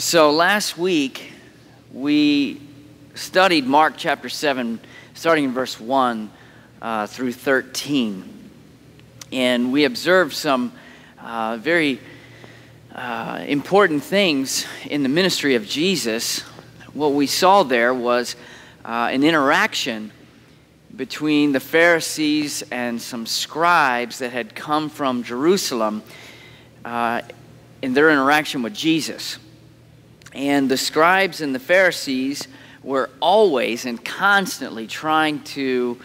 so last week we studied Mark chapter 7, starting in verse 1 uh, through 13. And we observed some uh, very uh, important things in the ministry of Jesus. What we saw there was uh, an interaction between the Pharisees and some scribes that had come from Jerusalem uh, in their interaction with Jesus. And the scribes and the Pharisees were always and constantly trying to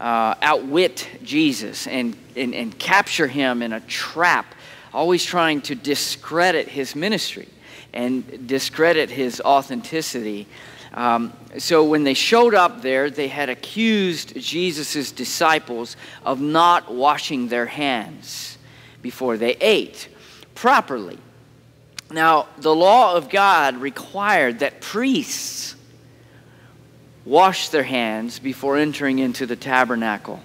uh, outwit Jesus and, and, and capture him in a trap, always trying to discredit his ministry and discredit his authenticity. Um, so when they showed up there, they had accused Jesus' disciples of not washing their hands before they ate properly. Now, the law of God required that priests wash their hands before entering into the tabernacle.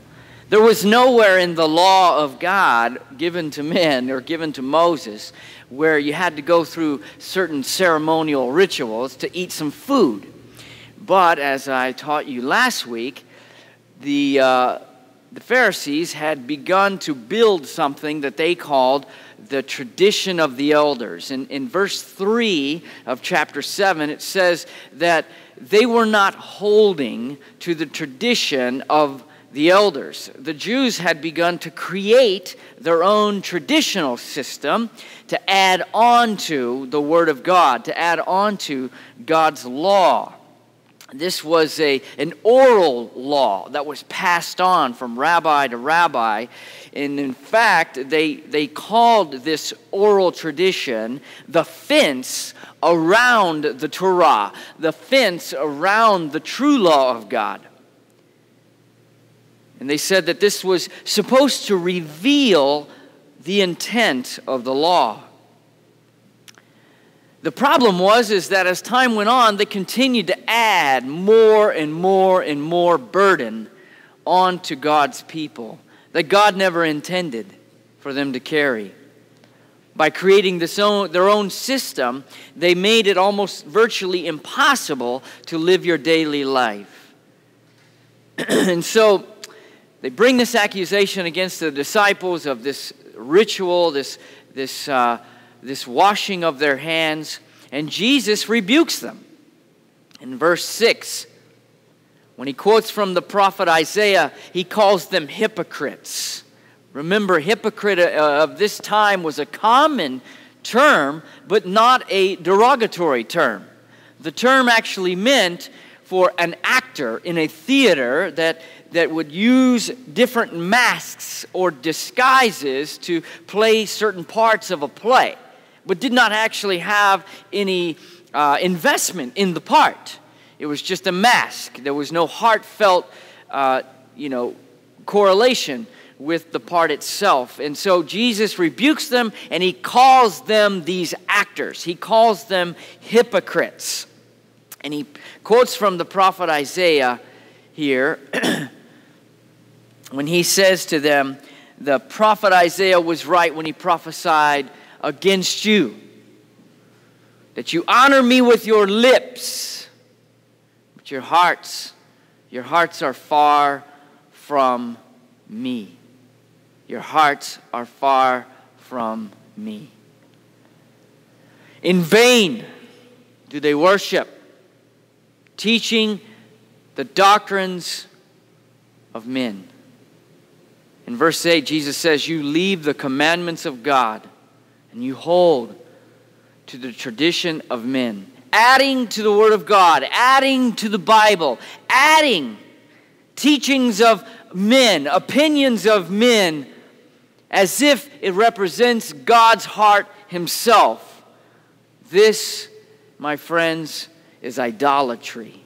There was nowhere in the law of God given to men or given to Moses where you had to go through certain ceremonial rituals to eat some food. But as I taught you last week, the, uh, the Pharisees had begun to build something that they called the tradition of the elders. In, in verse 3 of chapter 7, it says that they were not holding to the tradition of the elders. The Jews had begun to create their own traditional system to add on to the Word of God, to add on to God's law. This was a, an oral law that was passed on from rabbi to rabbi. And in fact, they, they called this oral tradition the fence around the Torah, the fence around the true law of God. And they said that this was supposed to reveal the intent of the law. The problem was is that as time went on, they continued to add more and more and more burden onto God's people that God never intended for them to carry. By creating this own, their own system, they made it almost virtually impossible to live your daily life. and so they bring this accusation against the disciples of this ritual, this, this, uh, this washing of their hands, and Jesus rebukes them. In verse 6, when he quotes from the prophet Isaiah, he calls them hypocrites. Remember, hypocrite uh, of this time was a common term, but not a derogatory term. The term actually meant for an actor in a theater that, that would use different masks or disguises to play certain parts of a play, but did not actually have any uh, investment in the part. It was just a mask. There was no heartfelt, uh, you know, correlation with the part itself. And so Jesus rebukes them and he calls them these actors. He calls them hypocrites. And he quotes from the prophet Isaiah here when he says to them, The prophet Isaiah was right when he prophesied against you, that you honor me with your lips, but your hearts, your hearts are far from me. Your hearts are far from me. In vain do they worship, teaching the doctrines of men. In verse 8, Jesus says, You leave the commandments of God and you hold to the tradition of men, adding to the Word of God, adding to the Bible, adding teachings of men, opinions of men as if it represents God's heart Himself. This, my friends, is idolatry.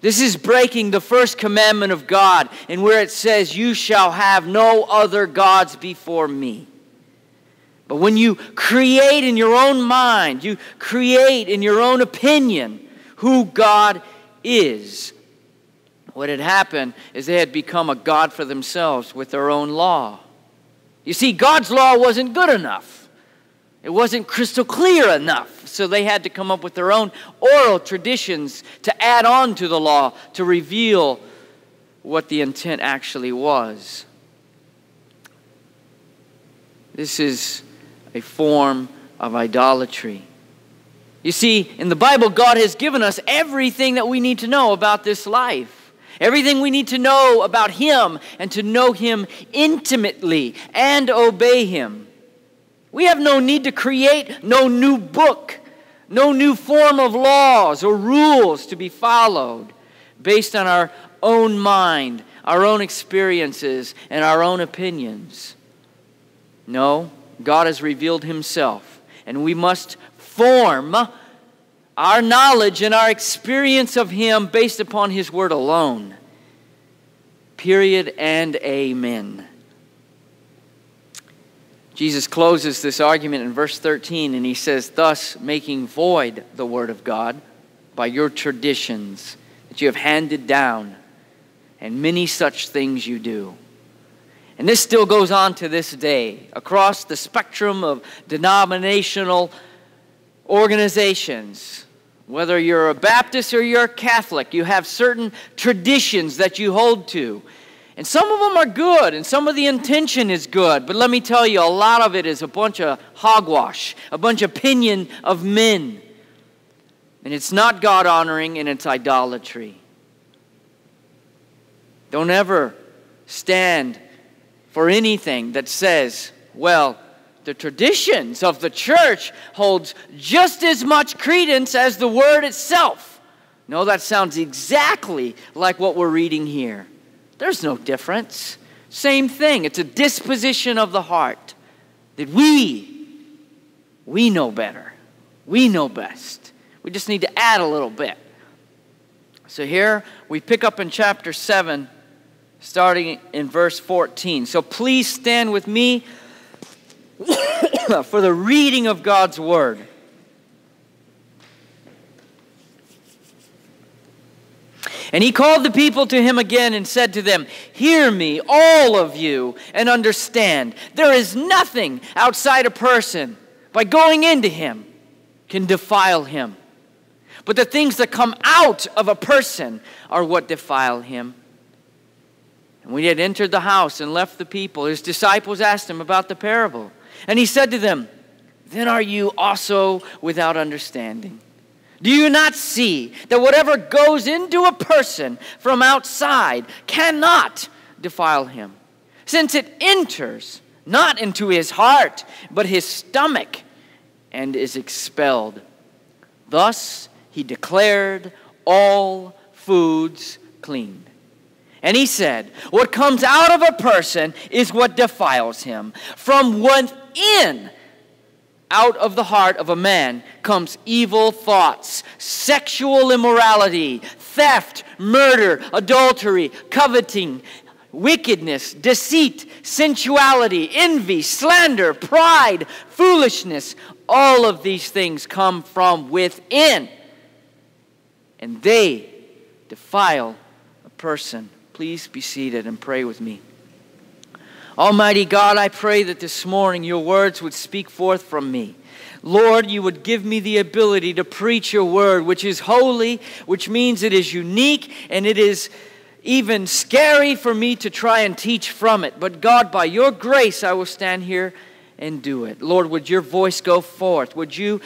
This is breaking the first commandment of God, and where it says, You shall have no other gods before me. But when you create in your own mind, you create in your own opinion who God is, what had happened is they had become a God for themselves with their own law. You see, God's law wasn't good enough. It wasn't crystal clear enough. So they had to come up with their own oral traditions to add on to the law to reveal what the intent actually was. This is a form of idolatry. You see, in the Bible, God has given us everything that we need to know about this life. Everything we need to know about Him and to know Him intimately and obey Him. We have no need to create no new book, no new form of laws or rules to be followed based on our own mind, our own experiences, and our own opinions. No, God has revealed Himself, and we must form our knowledge and our experience of Him based upon His Word alone. Period and amen. Jesus closes this argument in verse 13 and he says, Thus making void the Word of God by your traditions that you have handed down, and many such things you do. And this still goes on to this day across the spectrum of denominational organizations. Whether you're a Baptist or you're a Catholic, you have certain traditions that you hold to. And some of them are good, and some of the intention is good. But let me tell you, a lot of it is a bunch of hogwash, a bunch of opinion of men. And it's not God honoring, and it's idolatry. Don't ever stand for anything that says, well, the traditions of the church holds just as much credence as the word itself. No, that sounds exactly like what we're reading here. There's no difference. Same thing. It's a disposition of the heart that we we know better. We know best. We just need to add a little bit. So here we pick up in chapter 7 starting in verse 14. So please stand with me for the reading of God's word. And he called the people to him again and said to them, Hear me, all of you, and understand. There is nothing outside a person by going into him can defile him. But the things that come out of a person are what defile him. And when he had entered the house and left the people, his disciples asked him about the parable. And he said to them, Then are you also without understanding? Do you not see that whatever goes into a person from outside cannot defile him, since it enters not into his heart, but his stomach, and is expelled? Thus he declared all foods clean. And he said, What comes out of a person is what defiles him. From within, out of the heart of a man, comes evil thoughts, sexual immorality, theft, murder, adultery, coveting, wickedness, deceit, sensuality, envy, slander, pride, foolishness. All of these things come from within. And they defile a person. Please be seated and pray with me. Almighty God, I pray that this morning your words would speak forth from me. Lord, you would give me the ability to preach your word, which is holy, which means it is unique, and it is even scary for me to try and teach from it. But God, by your grace, I will stand here and do it. Lord, would your voice go forth? Would you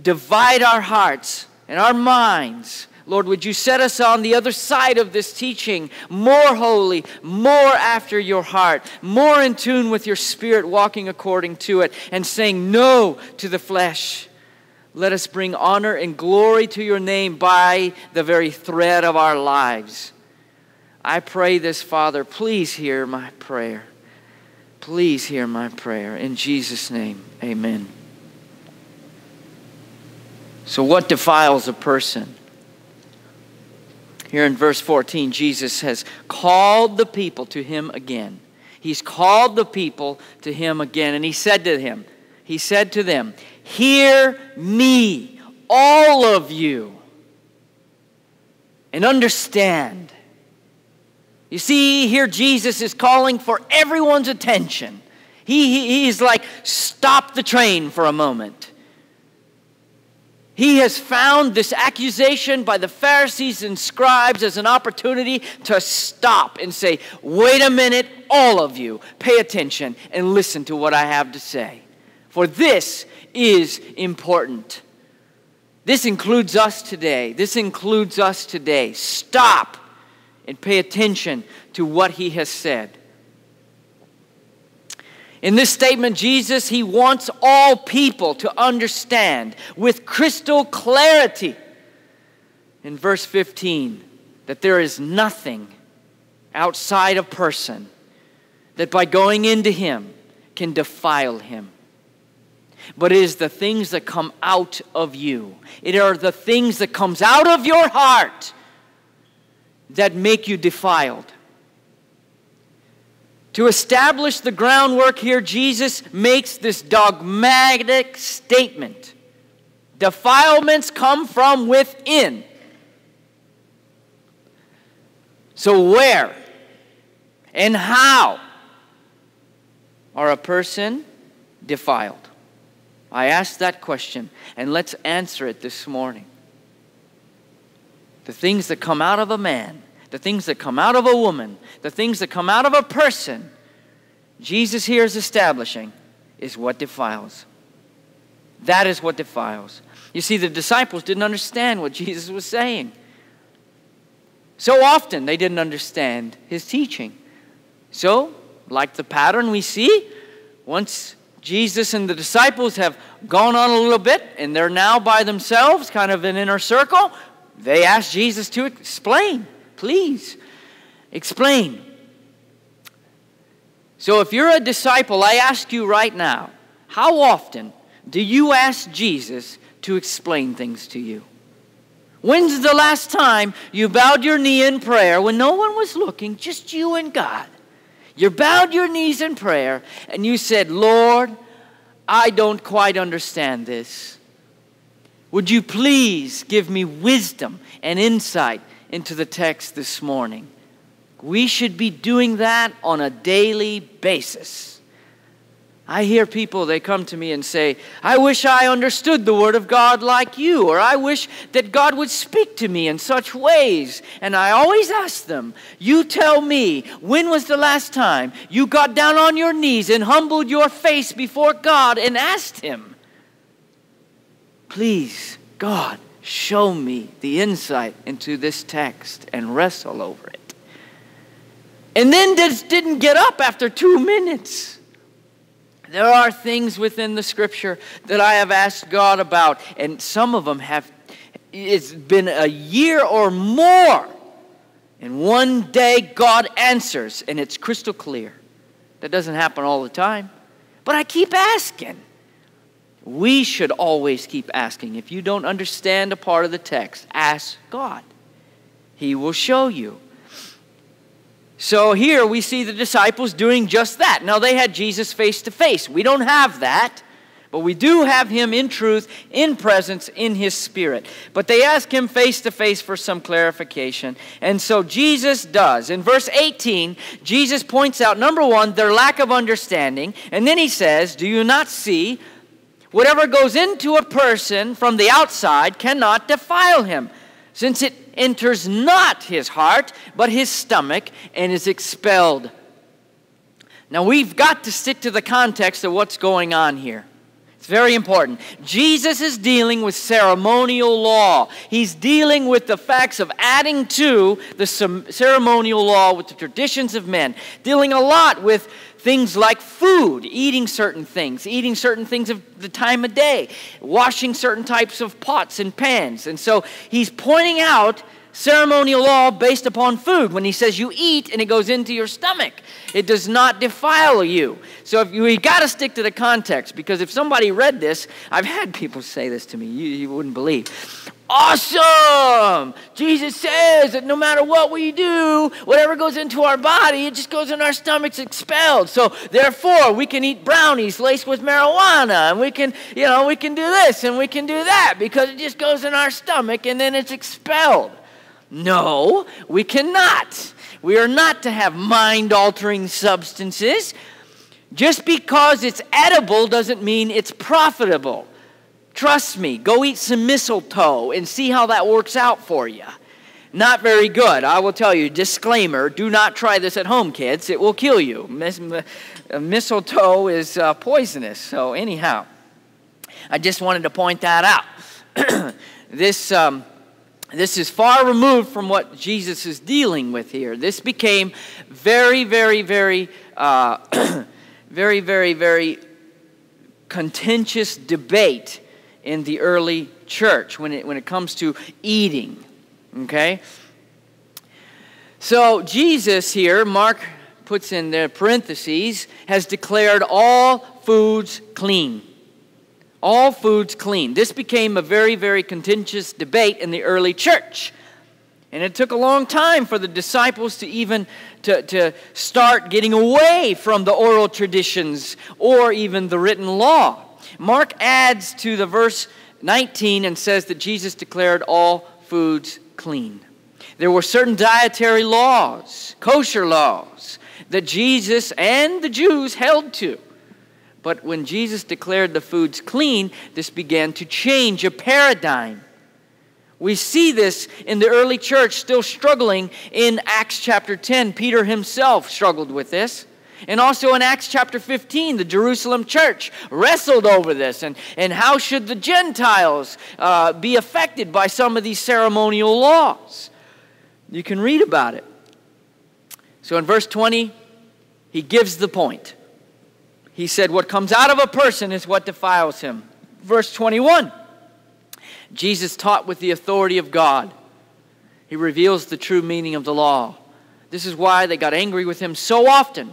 divide our hearts and our minds? Lord, would you set us on the other side of this teaching, more holy, more after your heart, more in tune with your spirit, walking according to it, and saying no to the flesh. Let us bring honor and glory to your name by the very thread of our lives. I pray this, Father. Please hear my prayer. Please hear my prayer. In Jesus' name, amen. So, what defiles a person? Here in verse 14, Jesus has called the people to him again. He's called the people to him again, and he said to him, he said to them, Hear me, all of you, and understand. You see, here Jesus is calling for everyone's attention. He, he, he's like, Stop the train for a moment. He has found this accusation by the Pharisees and scribes as an opportunity to stop and say, Wait a minute, all of you, pay attention and listen to what I have to say. For this is important. This includes us today. This includes us today. Stop and pay attention to what he has said. In this statement, Jesus, he wants all people to understand with crystal clarity in verse 15 that there is nothing outside a person that by going into him can defile him. But it is the things that come out of you. It are the things that comes out of your heart that make you defiled. To establish the groundwork here, Jesus makes this dogmatic statement Defilements come from within. So, where and how are a person defiled? I asked that question, and let's answer it this morning. The things that come out of a man the things that come out of a woman, the things that come out of a person, Jesus here is establishing is what defiles. That is what defiles. You see, the disciples didn't understand what Jesus was saying. So often they didn't understand his teaching. So, like the pattern we see, once Jesus and the disciples have gone on a little bit and they're now by themselves, kind of an inner circle, they ask Jesus to explain. Please explain. So, if you're a disciple, I ask you right now how often do you ask Jesus to explain things to you? When's the last time you bowed your knee in prayer when no one was looking, just you and God? You bowed your knees in prayer and you said, Lord, I don't quite understand this. Would you please give me wisdom and insight into the text this morning. We should be doing that on a daily basis. I hear people, they come to me and say, I wish I understood the Word of God like you, or I wish that God would speak to me in such ways. And I always ask them, You tell me, when was the last time you got down on your knees and humbled your face before God and asked Him, Please, God, show me the insight into this text and wrestle over it. And then just didn't get up after two minutes. There are things within the scripture that I have asked God about, and some of them have, it's been a year or more. And one day God answers, and it's crystal clear. That doesn't happen all the time. But I keep asking. We should always keep asking. If you don't understand a part of the text, ask God. He will show you. So here we see the disciples doing just that. Now they had Jesus face to face. We don't have that, but we do have him in truth, in presence, in his spirit. But they ask him face to face for some clarification. And so Jesus does. In verse 18, Jesus points out number one, their lack of understanding. And then he says, Do you not see? Whatever goes into a person from the outside cannot defile him, since it enters not his heart, but his stomach, and is expelled. Now, we've got to stick to the context of what's going on here. It's very important. Jesus is dealing with ceremonial law. He's dealing with the facts of adding to the ceremonial law with the traditions of men, dealing a lot with things like food, eating certain things, eating certain things of the time of day, washing certain types of pots and pans. And so he's pointing out ceremonial law based upon food when he says you eat and it goes into your stomach. It does not defile you. So if you, you got to stick to the context because if somebody read this, I've had people say this to me, you, you wouldn't believe. Awesome! Jesus says that no matter what we do, whatever goes into our body, it just goes in our stomachs expelled. So therefore, we can eat brownies laced with marijuana, and we can, you know, we can do this and we can do that because it just goes in our stomach and then it's expelled. No, we cannot. We are not to have mind altering substances. Just because it's edible doesn't mean it's profitable. Trust me, go eat some mistletoe and see how that works out for you. Not very good, I will tell you. Disclaimer do not try this at home, kids. It will kill you. Uh, mistletoe is uh, poisonous. So, anyhow, I just wanted to point that out. this, um, this is far removed from what Jesus is dealing with here. This became very, very, very, uh, very, very, very contentious debate in the early church when it, when it comes to eating. Okay? So, Jesus here, Mark puts in the parentheses, has declared all foods clean. All foods clean. This became a very, very contentious debate in the early church. And it took a long time for the disciples to even to, to start getting away from the oral traditions or even the written law. Mark adds to the verse 19 and says that Jesus declared all foods clean. There were certain dietary laws, kosher laws, that Jesus and the Jews held to. But when Jesus declared the foods clean, this began to change a paradigm. We see this in the early church still struggling in Acts chapter 10. Peter himself struggled with this. And also in Acts chapter 15, the Jerusalem church wrestled over this. And, and how should the Gentiles uh, be affected by some of these ceremonial laws? You can read about it. So in verse 20, he gives the point. He said, What comes out of a person is what defiles him. Verse 21, Jesus taught with the authority of God. He reveals the true meaning of the law. This is why they got angry with him so often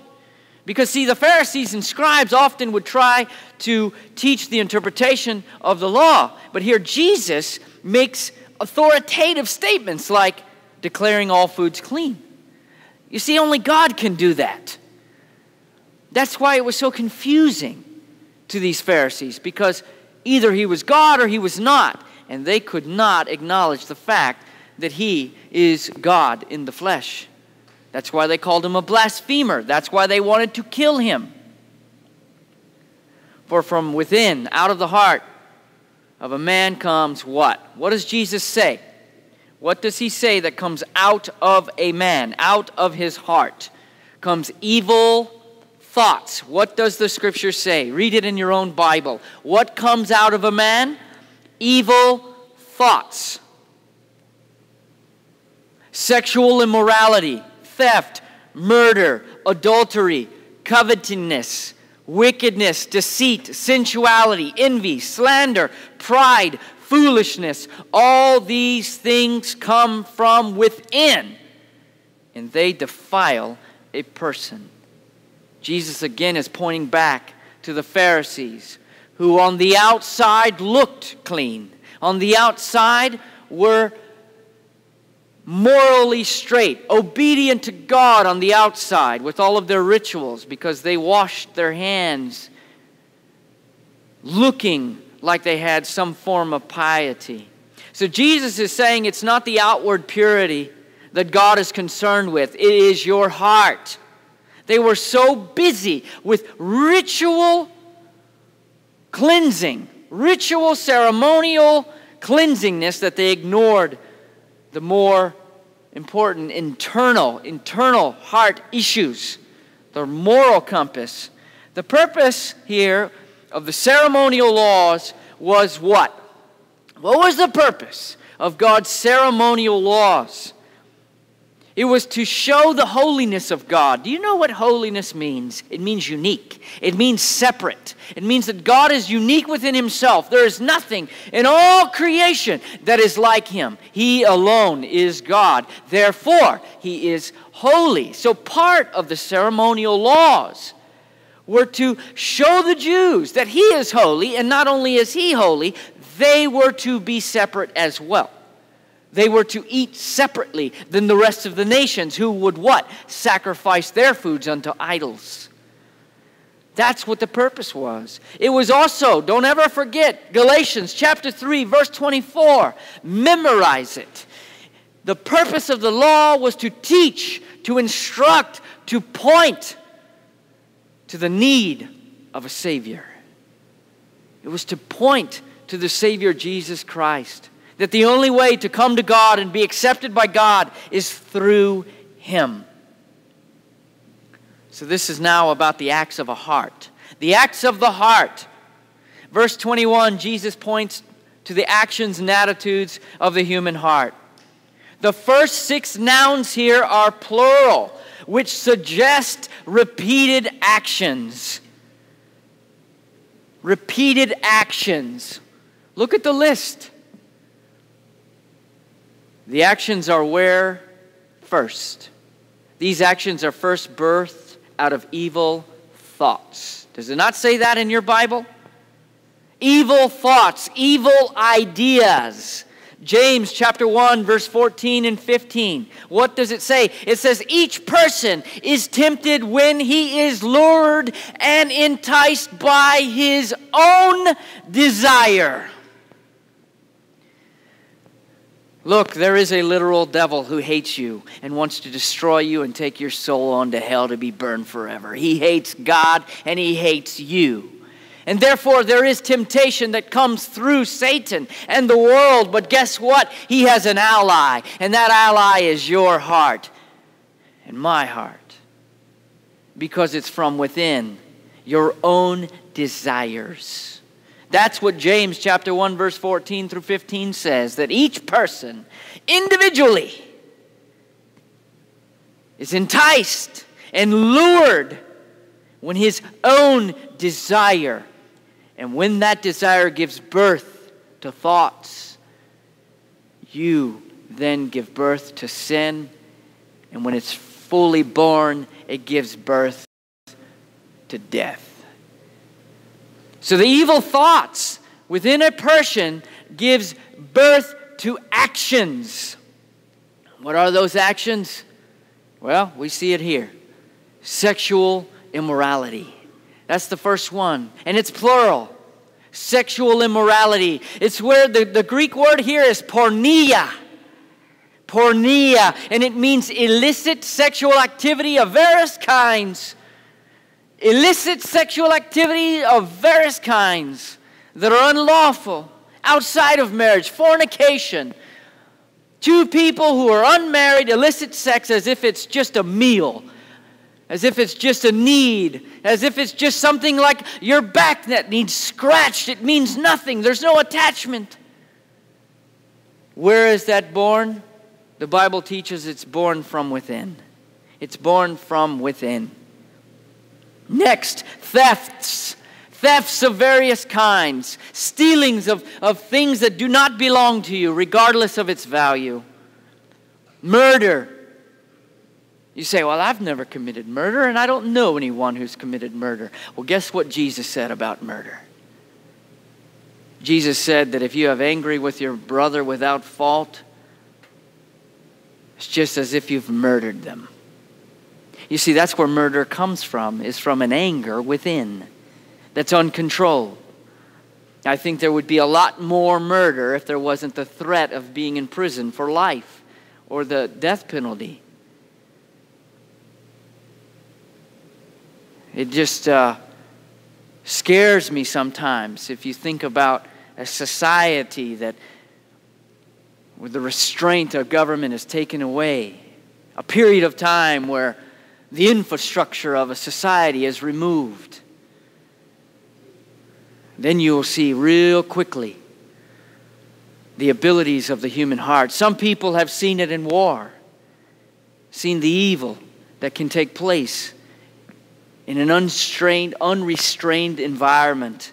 because, see, the Pharisees and scribes often would try to teach the interpretation of the law. But here, Jesus makes authoritative statements like declaring all foods clean. You see, only God can do that. That's why it was so confusing to these Pharisees, because either he was God or he was not, and they could not acknowledge the fact that he is God in the flesh. That's why they called him a blasphemer. That's why they wanted to kill him. For from within, out of the heart of a man comes what? What does Jesus say? What does he say that comes out of a man, out of his heart? Comes evil thoughts. What does the scripture say? Read it in your own Bible. What comes out of a man? Evil thoughts. Sexual immorality theft, murder, adultery, covetousness, wickedness, deceit, sensuality, envy, slander, pride, foolishness. All these things come from within, and they defile a person. Jesus again is pointing back to the Pharisees, who on the outside looked clean, on the outside were morally straight, obedient to God on the outside with all of their rituals because they washed their hands, looking like they had some form of piety. So Jesus is saying it's not the outward purity that God is concerned with, it is your heart. They were so busy with ritual cleansing, ritual ceremonial cleansingness that they ignored the more important internal, internal heart issues, the moral compass. The purpose here of the ceremonial laws was what? What was the purpose of God's ceremonial laws? It was to show the holiness of God. Do you know what holiness means? It means unique, it means separate. It means that God is unique within Himself. There is nothing in all creation that is like Him. He alone is God. Therefore, He is holy. So, part of the ceremonial laws were to show the Jews that He is holy, and not only is He holy, they were to be separate as well. They were to eat separately than the rest of the nations who would what? Sacrifice their foods unto idols. That's what the purpose was. It was also, don't ever forget, Galatians chapter 3, verse 24. Memorize it. The purpose of the law was to teach, to instruct, to point to the need of a Savior. It was to point to the Savior Jesus Christ. That the only way to come to God and be accepted by God is through Him. So, this is now about the acts of a heart. The acts of the heart. Verse 21, Jesus points to the actions and attitudes of the human heart. The first six nouns here are plural, which suggest repeated actions. Repeated actions. Look at the list. The actions are where? First. These actions are first birthed out of evil thoughts. Does it not say that in your Bible? Evil thoughts, evil ideas. James chapter 1 verse 14 and 15. What does it say? It says each person is tempted when he is lured and enticed by his own desire. Look, there is a literal devil who hates you and wants to destroy you and take your soul on to hell to be burned forever. He hates God and he hates you. And therefore, there is temptation that comes through Satan and the world. But guess what? He has an ally, and that ally is your heart and my heart. Because it's from within, your own desires. That's what James chapter 1 verse 14 through 15 says that each person individually is enticed and lured when his own desire and when that desire gives birth to thoughts you then give birth to sin and when it's fully born it gives birth to death so the evil thoughts within a person gives birth to actions. What are those actions? Well, we see it here. Sexual immorality. That's the first one. And it's plural. Sexual immorality. It's where the, the Greek word here is porneia. Porneia. And it means illicit sexual activity of various kinds illicit sexual activity of various kinds that are unlawful outside of marriage, fornication. Two people who are unmarried illicit sex as if it's just a meal, as if it's just a need, as if it's just something like your back that needs scratched. It means nothing, there's no attachment. Where is that born? The Bible teaches it's born from within. It's born from within. Next, thefts. Thefts of various kinds, stealings of, of things that do not belong to you, regardless of its value. Murder. You say, Well, I've never committed murder, and I don't know anyone who's committed murder. Well, guess what Jesus said about murder? Jesus said that if you have angry with your brother without fault, it's just as if you've murdered them. You see, that's where murder comes from, is from an anger within that's uncontrolled. I think there would be a lot more murder if there wasn't the threat of being in prison for life or the death penalty. It just uh, scares me sometimes if you think about a society that, where the restraint of government is taken away, a period of time where the infrastructure of a society is removed, then you will see real quickly the abilities of the human heart. Some people have seen it in war, seen the evil that can take place in an unstrained, unrestrained environment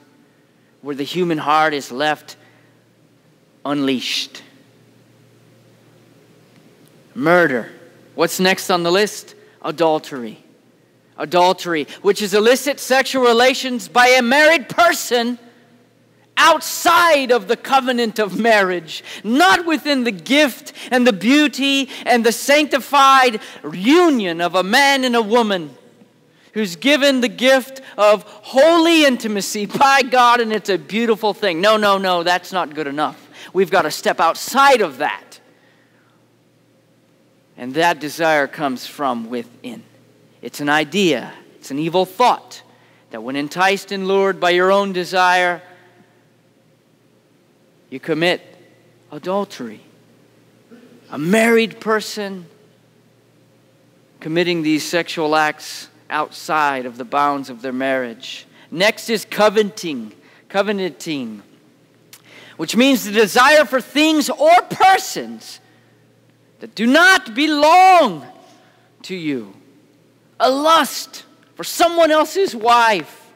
where the human heart is left unleashed. Murder. What's next on the list? Adultery. Adultery, which is illicit sexual relations by a married person outside of the covenant of marriage, not within the gift and the beauty and the sanctified union of a man and a woman who's given the gift of holy intimacy by God, and it's a beautiful thing. No, no, no, that's not good enough. We've got to step outside of that. And that desire comes from within. It's an idea, it's an evil thought that when enticed and lured by your own desire, you commit adultery. A married person committing these sexual acts outside of the bounds of their marriage. Next is coveting, coveting, which means the desire for things or persons that do not belong to you. A lust for someone else's wife,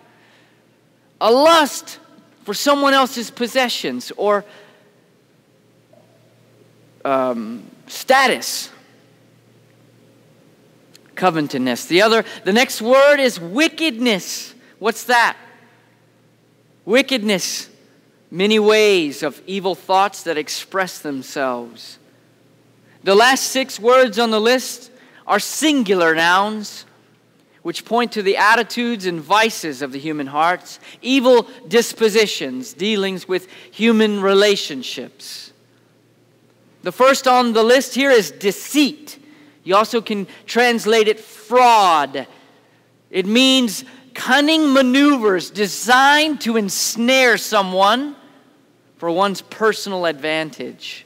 a lust for someone else's possessions or um, status. Covetousness. The other, the next word is wickedness. What's that? Wickedness. Many ways of evil thoughts that express themselves. The last six words on the list are singular nouns which point to the attitudes and vices of the human hearts, evil dispositions, dealings with human relationships. The first on the list here is deceit. You also can translate it fraud. It means cunning maneuvers designed to ensnare someone for one's personal advantage.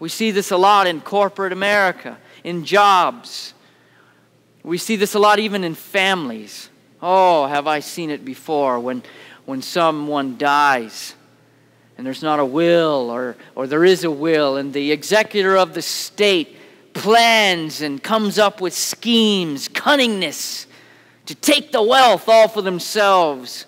We see this a lot in corporate America, in jobs we see this a lot even in families. Oh, have I seen it before when, when someone dies and there's not a will or, or there is a will and the executor of the state plans and comes up with schemes, cunningness to take the wealth all for themselves.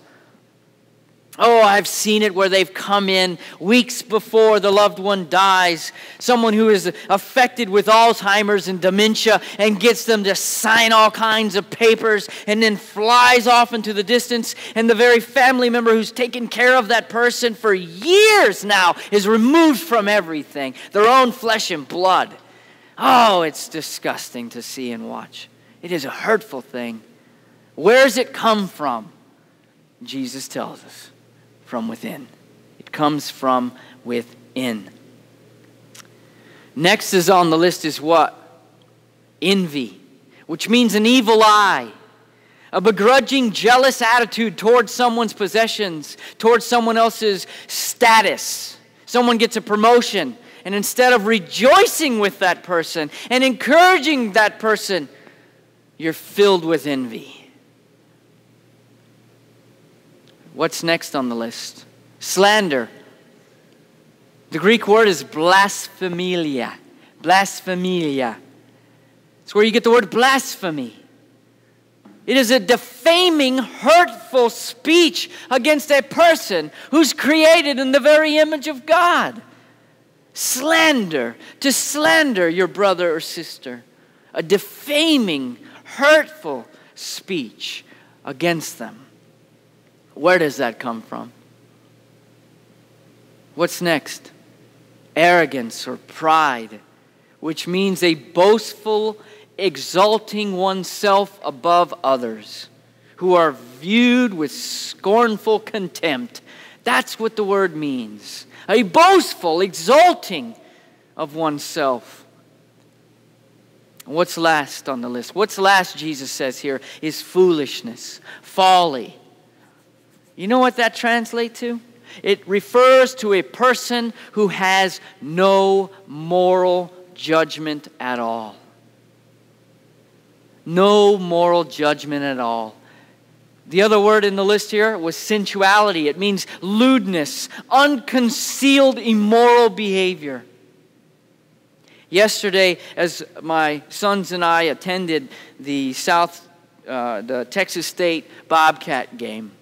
Oh, I've seen it where they've come in weeks before the loved one dies, someone who is affected with Alzheimer's and dementia, and gets them to sign all kinds of papers and then flies off into the distance. And the very family member who's taken care of that person for years now is removed from everything, their own flesh and blood. Oh, it's disgusting to see and watch. It is a hurtful thing. Where's it come from? Jesus tells us from within. It comes from within. Next is on the list is what? Envy, which means an evil eye, a begrudging, jealous attitude towards someone's possessions, towards someone else's status. Someone gets a promotion, and instead of rejoicing with that person and encouraging that person, you're filled with envy. What's next on the list? Slander. The Greek word is blasphemelia. Blasphemelia. It's where you get the word blasphemy. It is a defaming, hurtful speech against a person who's created in the very image of God. Slander, to slander your brother or sister. A defaming, hurtful speech against them. Where does that come from? What's next? Arrogance or pride, which means a boastful, exalting oneself above others, who are viewed with scornful contempt. That's what the word means. A boastful, exalting of oneself. What's last on the list? What's last, Jesus says here, is foolishness, folly you know what that translates to? It refers to a person who has no moral judgment at all. No moral judgment at all. The other word in the list here was sensuality. It means lewdness, unconcealed immoral behavior. Yesterday, as my sons and I attended the South, uh, the Texas State Bobcat game,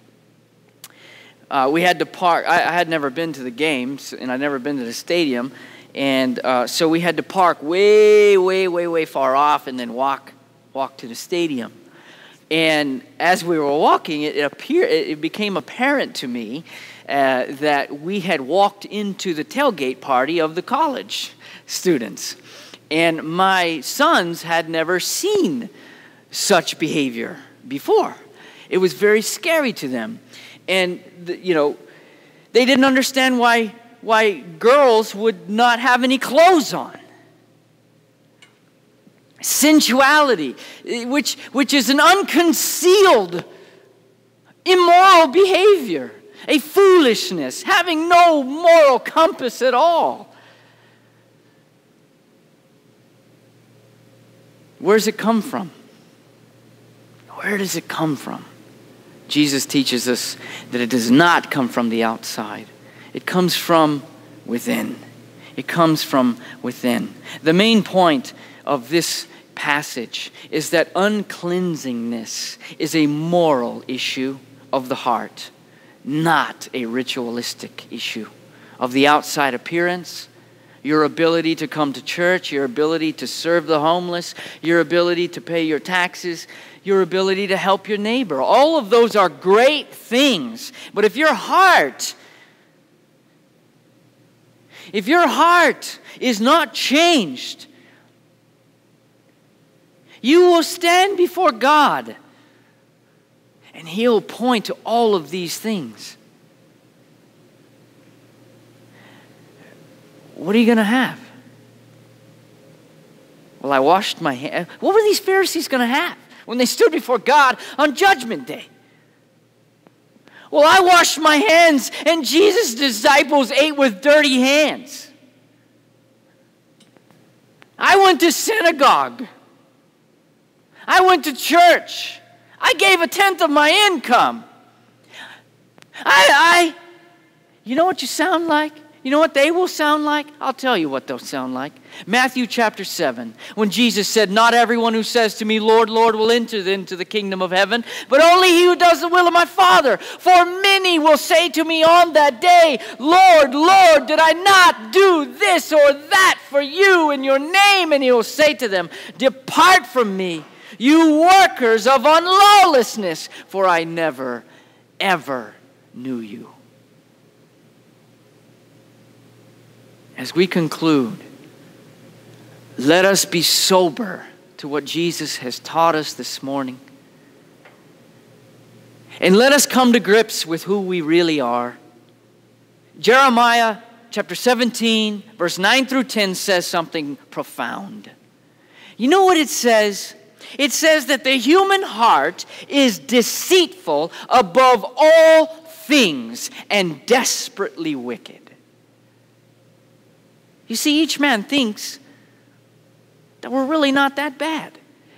uh, we had to park. I, I, had never been to the games, and I'd never been to the stadium, and uh, so we had to park way, way, way, way far off, and then walk, walk to the stadium. And as we were walking, it, appeared, it became apparent to me uh, that we had walked into the tailgate party of the college students. And my sons had never seen such behavior before. It was very scary to them. And, the, you know, they didn't understand why, why girls would not have any clothes on. Sensuality, which, which is an unconcealed immoral behavior, a foolishness, having no moral compass at all. Where does it come from? Where does it come from? Jesus teaches us that it does not come from the outside, it comes from within. It comes from within. The main point of this passage is that uncleansingness is a moral issue of the heart, not a ritualistic issue of the outside appearance, your ability to come to church, your ability to serve the homeless, your ability to pay your taxes, your ability to help your neighbor. All of those are great things. But if your heart, if your heart is not changed, you will stand before God and He'll point to all of these things. What are you going to have? Well, I washed my hands. What were these Pharisees going to have? When they stood before God on Judgment Day. Well, I washed my hands, and Jesus' disciples ate with dirty hands. I went to synagogue. I went to church. I gave a tenth of my income. I, I, you know what you sound like? You know what they will sound like? I'll tell you what they'll sound like. Matthew chapter 7, when Jesus said, Not everyone who says to me, Lord, Lord, will enter into the kingdom of heaven, but only he who does the will of my Father. For many will say to me on that day, Lord, Lord, did I not do this or that for you in your name? And he will say to them, Depart from me, you workers of unlawlessness, for I never, ever knew you. As we conclude, let us be sober to what Jesus has taught us this morning. And let us come to grips with who we really are. Jeremiah chapter 17, verse 9 through 10 says something profound. You know what it says? It says that the human heart is deceitful above all things and desperately wicked. You see, each man thinks that we're really not that bad.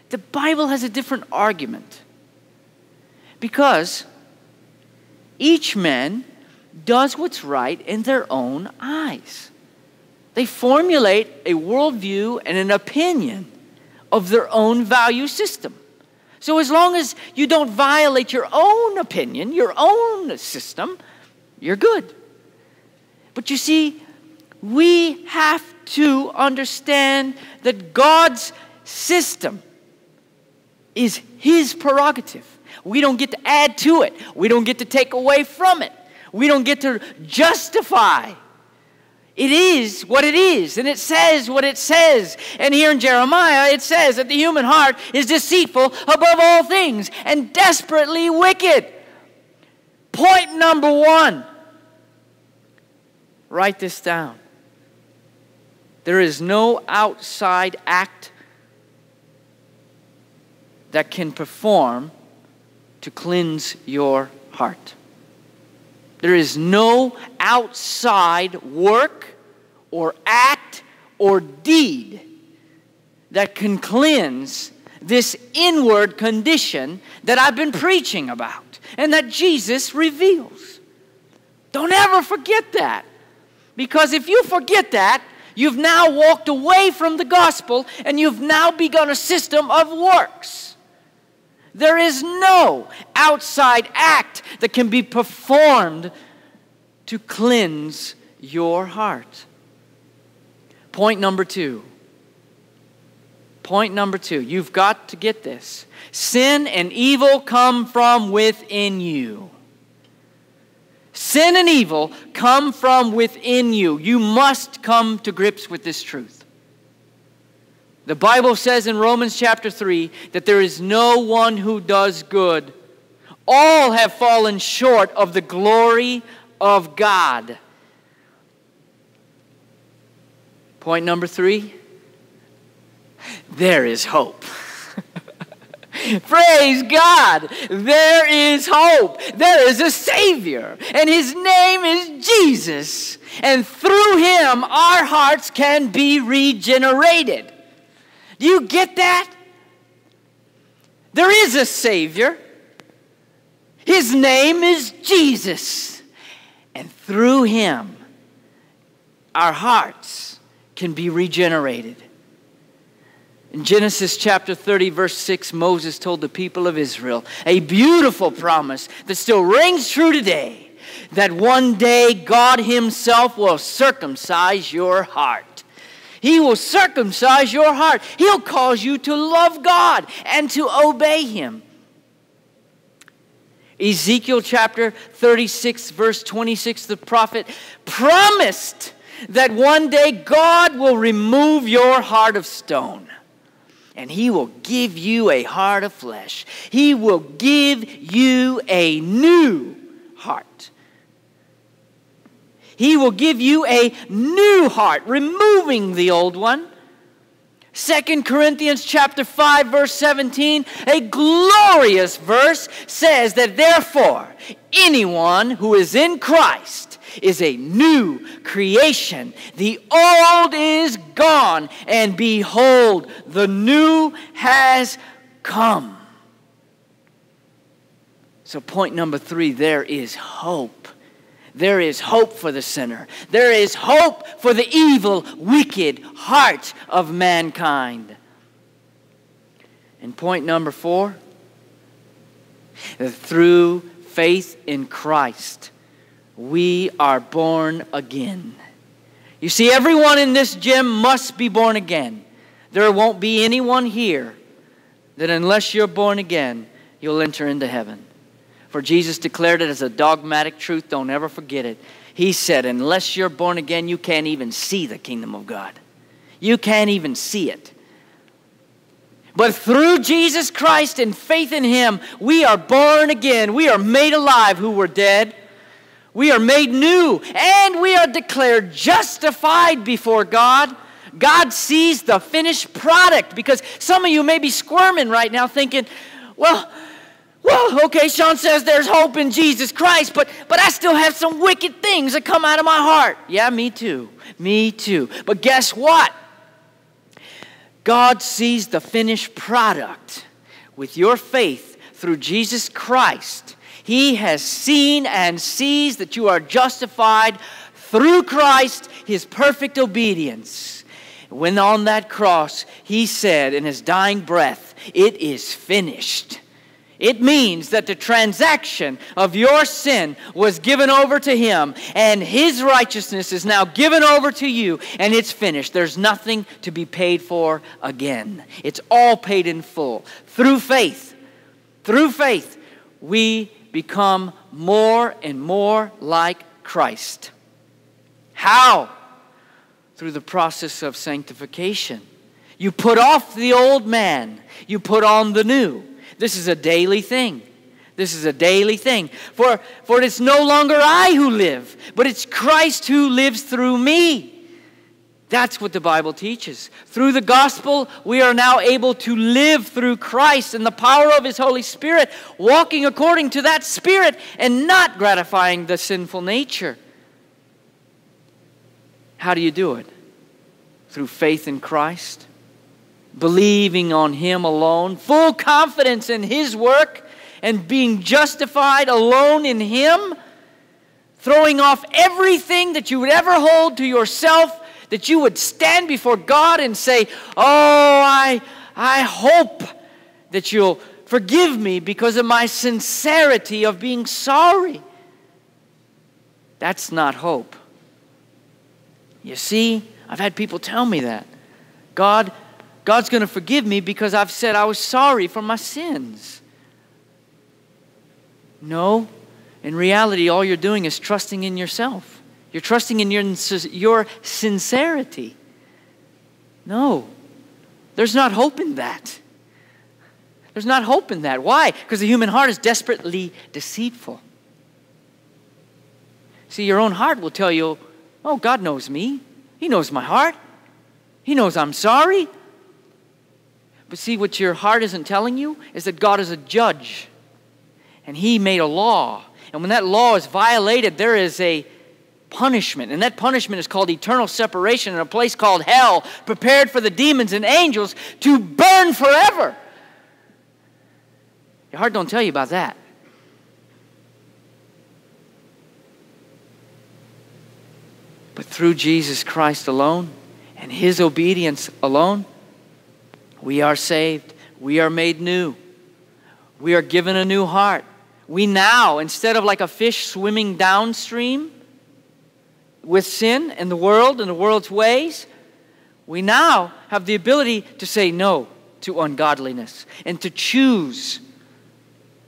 The Bible has a different argument. Because each man does what's right in their own eyes. They formulate a worldview and an opinion of their own value system. So, as long as you don't violate your own opinion, your own system, you're good. But you see, we have to understand that God's system is His prerogative. We don't get to add to it, we don't get to take away from it, we don't get to justify. It is what it is, and it says what it says. And here in Jeremiah, it says that the human heart is deceitful above all things and desperately wicked. Point number one write this down. There is no outside act that can perform to cleanse your heart. There is no outside work or act or deed that can cleanse this inward condition that I've been preaching about and that Jesus reveals. Don't ever forget that. Because if you forget that, You've now walked away from the gospel and you've now begun a system of works. There is no outside act that can be performed to cleanse your heart. Point number two Point number two you've got to get this. Sin and evil come from within you. Sin and evil come from within you. You must come to grips with this truth. The Bible says in Romans chapter 3 that there is no one who does good. All have fallen short of the glory of God. Point number three there is hope. Praise God. There is hope. There is a Savior, and His name is Jesus. And through Him, our hearts can be regenerated. Do you get that? There is a Savior. His name is Jesus. And through Him, our hearts can be regenerated. In Genesis chapter 30, verse 6, Moses told the people of Israel a beautiful promise that still rings true today that one day God Himself will circumcise your heart. He will circumcise your heart. He'll cause you to love God and to obey Him. Ezekiel chapter 36, verse 26, the prophet promised that one day God will remove your heart of stone and he will give you a heart of flesh. He will give you a new heart. He will give you a new heart, removing the old one. Second Corinthians chapter 5 verse 17, a glorious verse says that therefore anyone who is in Christ is a new creation. The old is gone, and behold, the new has come. So, point number three there is hope. There is hope for the sinner. There is hope for the evil, wicked heart of mankind. And point number four through faith in Christ, we are born again. You see, everyone in this gym must be born again. There won't be anyone here that, unless you're born again, you'll enter into heaven. For Jesus declared it as a dogmatic truth. Don't ever forget it. He said, unless you're born again, you can't even see the kingdom of God. You can't even see it. But through Jesus Christ and faith in Him, we are born again. We are made alive who were dead. We are made new and we are declared justified before God. God sees the finished product because some of you may be squirming right now thinking, well, well, okay, Sean says there's hope in Jesus Christ, but, but I still have some wicked things that come out of my heart. Yeah, me too. Me too. But guess what? God sees the finished product with your faith through Jesus Christ he has seen and sees that you are justified through Christ, his perfect obedience. When on that cross, he said in his dying breath, It is finished. It means that the transaction of your sin was given over to him, and his righteousness is now given over to you, and it's finished. There's nothing to be paid for again. It's all paid in full. Through faith, through faith, we become more and more like Christ. How? Through the process of sanctification. You put off the old man, you put on the new. This is a daily thing. This is a daily thing. For, for it is no longer I who live, but it's Christ who lives through me. That's what the Bible teaches. Through the gospel, we are now able to live through Christ and the power of His Holy Spirit, walking according to that Spirit and not gratifying the sinful nature. How do you do it? Through faith in Christ, believing on Him alone, full confidence in His work, and being justified alone in Him, throwing off everything that you would ever hold to yourself that you would stand before God and say, Oh, I, I hope that you'll forgive me because of my sincerity of being sorry. That's not hope. You see, I've had people tell me that. God, God's going to forgive me because I've said I was sorry for my sins. No. In reality, all you're doing is trusting in yourself. You're trusting in your, your sincerity. No. There's not hope in that. There's not hope in that. Why? Because the human heart is desperately deceitful. See, your own heart will tell you, oh, God knows me. He knows my heart. He knows I'm sorry. But see, what your heart isn't telling you is that God is a judge. And He made a law. And when that law is violated, there is a punishment. And that punishment is called eternal separation in a place called hell, prepared for the demons and angels to burn forever. Your heart don't tell you about that. But through Jesus Christ alone and his obedience alone, we are saved. We are made new. We are given a new heart. We now, instead of like a fish swimming downstream with sin and the world and the world's ways, we now have the ability to say no to ungodliness and to choose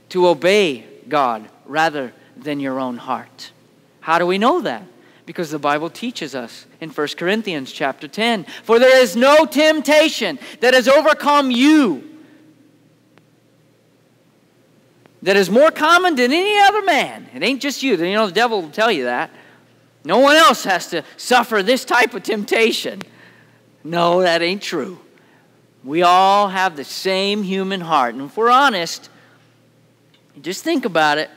to obey God rather than your own heart. How do we know that? Because the Bible teaches us in 1 Corinthians chapter 10 For there is no temptation that has overcome you that is more common than any other man. It ain't just you. You know, the devil will tell you that. No one else has to suffer this type of temptation. No, that ain't true. We all have the same human heart. And if we're honest, just think about it.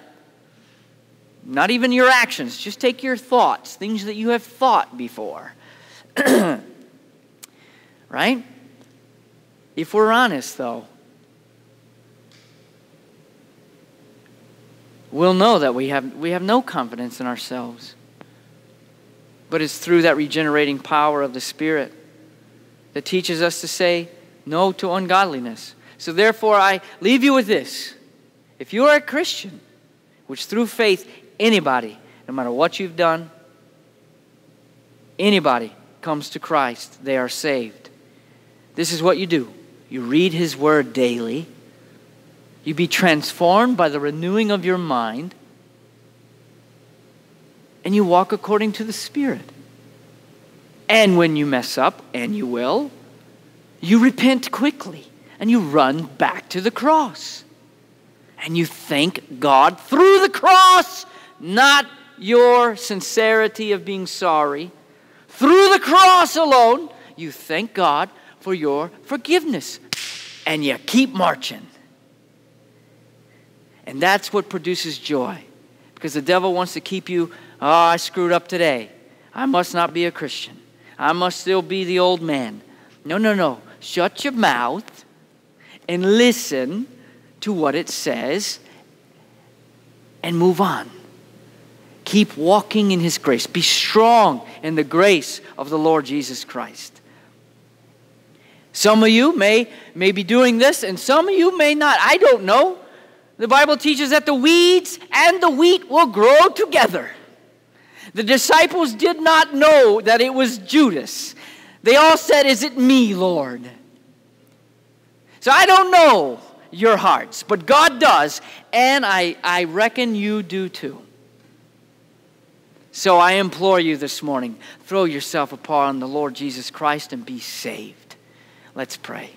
Not even your actions, just take your thoughts, things that you have thought before. right? If we're honest, though, we'll know that we have, we have no confidence in ourselves. But it's through that regenerating power of the Spirit that teaches us to say no to ungodliness. So, therefore, I leave you with this. If you are a Christian, which through faith, anybody, no matter what you've done, anybody comes to Christ, they are saved. This is what you do you read His Word daily, you be transformed by the renewing of your mind, and you walk according to the Spirit. And when you mess up, and you will, you repent quickly and you run back to the cross and you thank God through the cross, not your sincerity of being sorry. Through the cross alone, you thank God for your forgiveness and you keep marching. And that's what produces joy. Because the devil wants to keep you, oh, I screwed up today. I must not be a Christian. I must still be the old man. No, no, no. Shut your mouth and listen to what it says and move on. Keep walking in His grace. Be strong in the grace of the Lord Jesus Christ. Some of you may, may be doing this, and some of you may not. I don't know. The Bible teaches that the weeds and the wheat will grow together. The disciples did not know that it was Judas. They all said, Is it me, Lord? So I don't know your hearts. But God does, and I, I reckon you do too. So I implore you this morning throw yourself upon the Lord Jesus Christ and be saved. Let's pray.